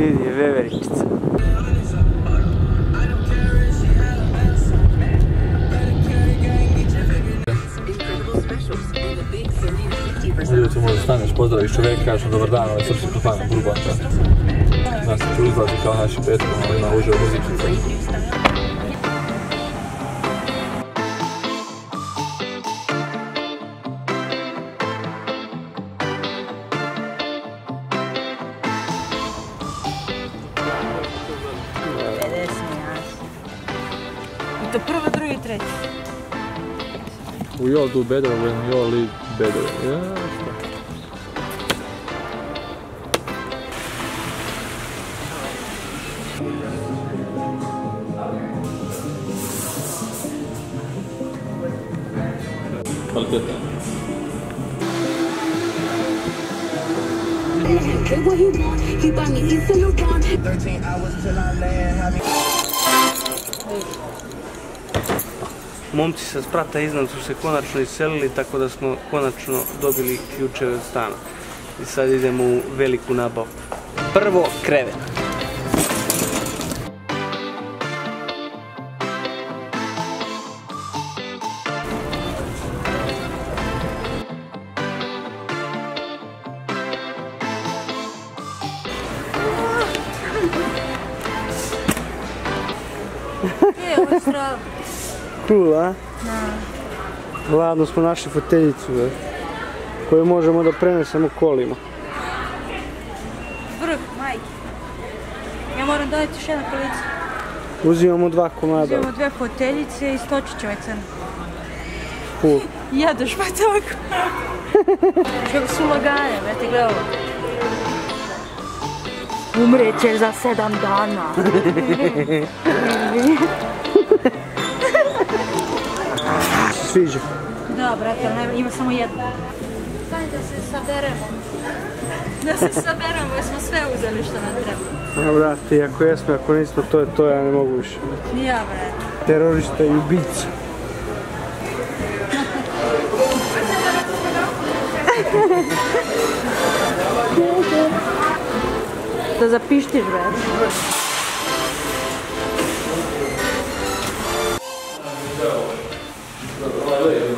vidi veveričica. Incredible specials and a big 30 to 50% Ujutro možda staneš, pozdraviš čovjeka, kažeš dobar dan, ovaj srpski profan, Burbanka. Nas tu izlazi kao naši petkom, ali ima uživo muzičica. Great new style. I prvo, drugi, treći. We all do better when you all live better. Ja, šta? Kvaliteta. Get what he want. He buy me East and Laurent. 13 hours till I land. Have me Momci sa sprata iznad su se konačno iselili, tako da smo konačno dobili ključeve od stana. I sad idemo u veliku nabavu. Prvo krevet. Je, ovo je strava. Cool, a? Ladno smo našli foteljicu, be, koju možemo da prenesemo kolima. Vrh, majke. Ja moram dodati još jedna kolica. Uzimamo dva komada. Uzimamo dve foteljice i stočić ovaj crn. Cool. Jedeš pa tako. Kako su lagane, gledaj ovo. Umreće za sedam dana. Sviđa. Da, brate, ali ima samo jedno. Daj da se saberemo. Da se saberemo jer smo sve uzeli što nam treba. A brate, ako jesmo, ako nismo, to je to, ja ne mogu više. Ja, brate. Terorista i ubica. Da zapištiš, brate.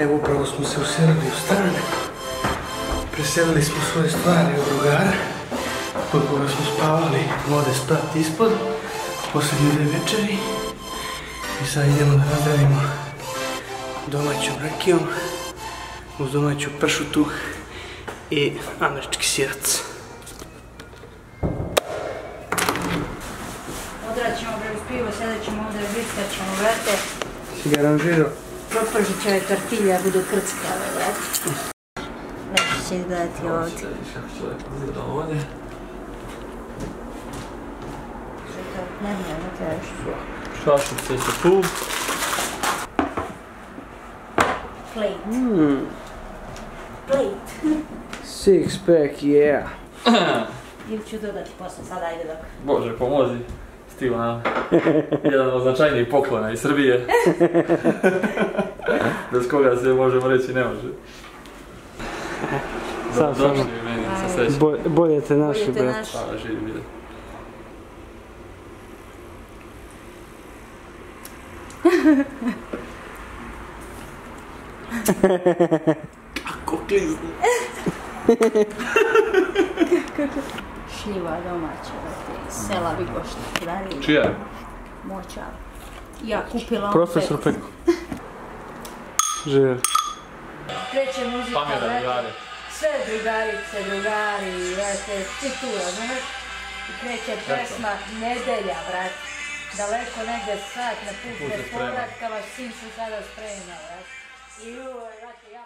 Evo upravo smo se uselili u stan. Preselili smo svoje stvari u drugara. Kod koga smo spavali, vode sprat ispod. Posljednje dve večeri. I sad idemo da nazdravimo domaćom rakijom. Uz domaću pršutu i američki sirac. Odrat ćemo uz pivo, sada ćemo ovdje briskat ćemo, brate. Si ga aranžirao? Propržit će ove tortilje, budu krckave, brate. Lepo će izgledati ovdje. Ne, ne, ne. Šašice su tu. Plate. Hmm, Plate. six pack, yeah. Ili ću dodati posle, sada ajde dok. Bože, pomozi. Stiva, jedan od značajnijih poklona iz Srbije. Bez koga se možemo reći ne može. Sam sam. Došli meni, sa. Bo- bolje te našli, Budete brate. naši. Hvala, živim ide. Kako kliznu. Šljiva domaća, iz sela Vigošta, Kraljevo, Čija? Moćar. Ja kupila Profesor. Peko. Živjeli. Kreće muzika, Pamjera, brate. drugari. Sve drugarice, drugari, brate, svi tu, razumeš? I kreće pesma Nedelja, brat. Daleko negdje sat na put sprema. povratka, vaš sin se sada sprema, brat. I joj, brate, ja